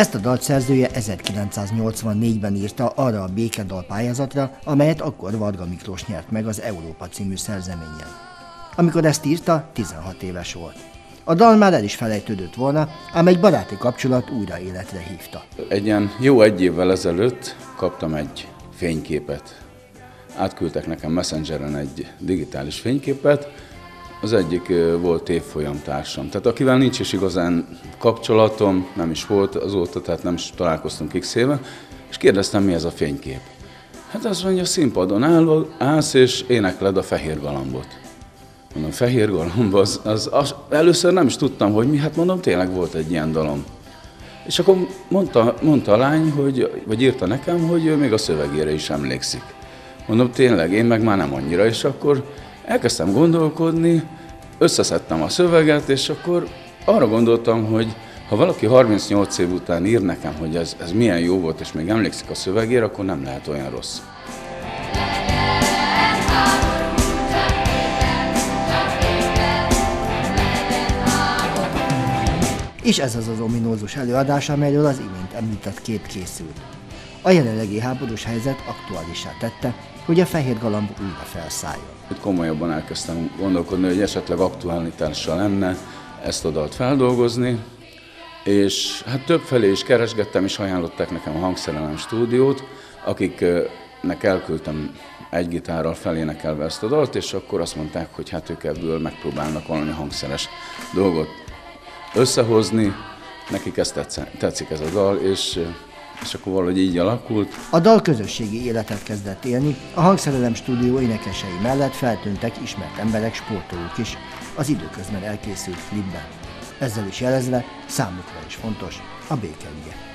Ezt a dalt szerzője 1984-ben írta arra a békedal pályázatra, amelyet akkor Varga Miklós nyert meg az Európa című szerzeményen. Amikor ezt írta, 16 éves volt. A dal már el is felejtődött volna, ám egy baráti kapcsolat újra életre hívta. Egy ilyen jó egy évvel ezelőtt kaptam egy fényképet. Átküldtek nekem Messengeren egy digitális fényképet, az egyik volt évfolyam társam, tehát akivel nincs is igazán kapcsolatom, nem is volt azóta, tehát nem is találkoztunk x éve, és kérdeztem, mi ez a fénykép. Hát azt mondja, színpadon áll, állsz és énekled a fehér galambot. Mondom, fehér galamb, az, az, az, először nem is tudtam, hogy mi, hát mondom, tényleg volt egy ilyen dalom. És akkor mondta, mondta a lány, hogy, vagy írta nekem, hogy ő még a szövegére is emlékszik. Mondom, tényleg, én meg már nem annyira, és akkor elkezdtem gondolkodni, összeszedtem a szöveget, és akkor arra gondoltam, hogy ha valaki 38 év után ír nekem, hogy ez, ez milyen jó volt, és még emlékszik a szövegére, akkor nem lehet olyan rossz. És ez az az ominózus előadás, amelyről az imént említett kép készült. A jelenlegi háborús helyzet aktuálisá tette, hogy a fehér galamb újra felszálljon. Komolyabban elkezdtem gondolkodni, hogy esetleg aktuálitással lenne ezt a dalt feldolgozni, és hát több felé is keresgettem, és ajánlották nekem a hangszerelem stúdiót, akiknek elküldtem egy gitárral felénekelve ezt a dalt, és akkor azt mondták, hogy hát ők ebből megpróbálnak valami hangszeres dolgot összehozni, nekik ezt tetszik ez a dal, és és akkor valahogy így alakult. A dal közösségi életet kezdett élni, a hangszerelem stúdió énekesei mellett feltűntek ismert emberek, sportolók is az időközben elkészült klipben. Ezzel is jelezve számukra is fontos a békeügye.